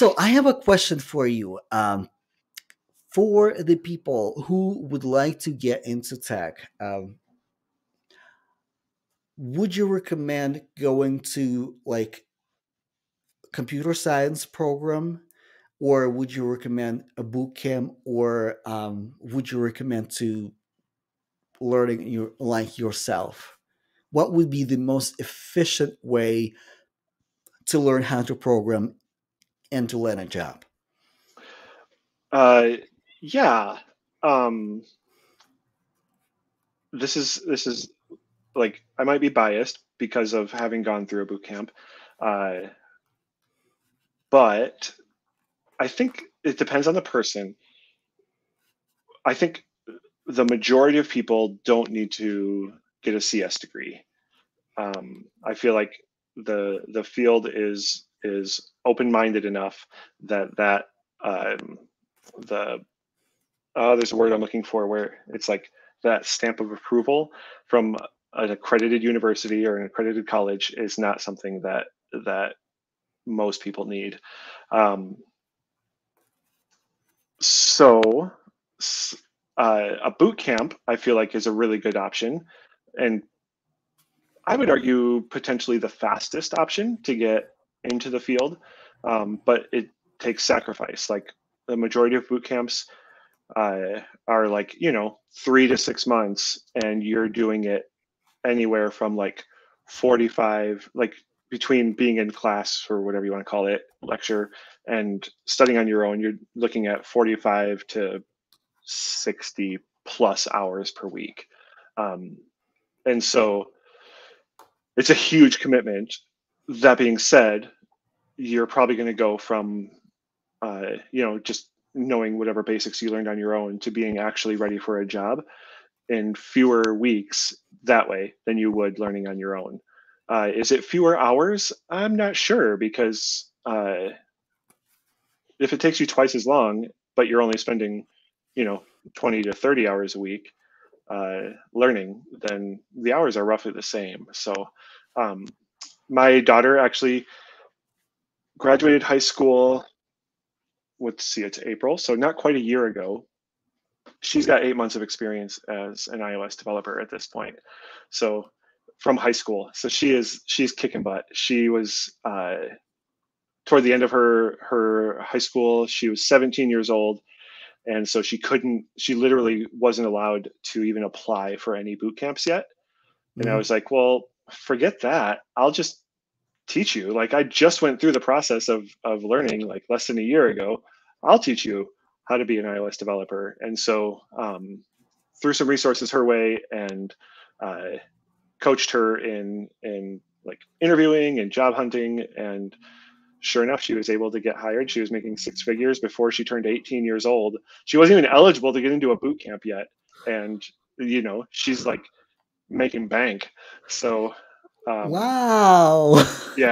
So I have a question for you. Um, for the people who would like to get into tech, um, would you recommend going to like computer science program or would you recommend a boot camp or um, would you recommend to learning your like yourself what would be the most efficient way to learn how to program and to land a job uh, yeah um, this is this is like i might be biased because of having gone through a boot camp uh, but I think it depends on the person. I think the majority of people don't need to get a CS degree. Um, I feel like the the field is is open minded enough that that um, the uh, there's a word I'm looking for where it's like that stamp of approval from an accredited university or an accredited college is not something that that most people need. Um, so uh, a boot camp, I feel like, is a really good option, and I would argue potentially the fastest option to get into the field, um, but it takes sacrifice. Like the majority of boot camps uh, are like you know three to six months, and you're doing it anywhere from like 45 like between being in class or whatever you want to call it, lecture, and studying on your own, you're looking at 45 to 60 plus hours per week. Um, and so it's a huge commitment. That being said, you're probably going to go from, uh, you know, just knowing whatever basics you learned on your own to being actually ready for a job in fewer weeks that way than you would learning on your own. Uh, is it fewer hours? I'm not sure because uh, if it takes you twice as long, but you're only spending, you know, 20 to 30 hours a week uh, learning, then the hours are roughly the same. So um, my daughter actually graduated high school. Let's see, it's April, so not quite a year ago. She's got eight months of experience as an iOS developer at this point. So from high school. So she is she's kicking butt. She was uh, toward the end of her her high school. She was 17 years old, and so she couldn't. She literally wasn't allowed to even apply for any boot camps yet. And mm-hmm. I was like, well, forget that. I'll just teach you. Like I just went through the process of of learning like less than a year ago. I'll teach you how to be an iOS developer. And so um, threw some resources her way and uh, coached her in in like interviewing and job hunting and sure enough she was able to get hired she was making six figures before she turned 18 years old she wasn't even eligible to get into a boot camp yet and you know she's like making bank. So um, wow. Yeah